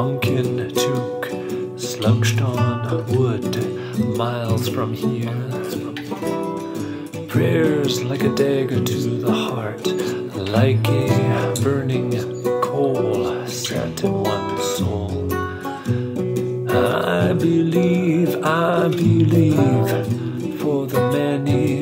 Monkin took slunched on wood miles from here. Prayers like a dagger to the heart, like a burning coal set in one's soul. I believe, I believe for the many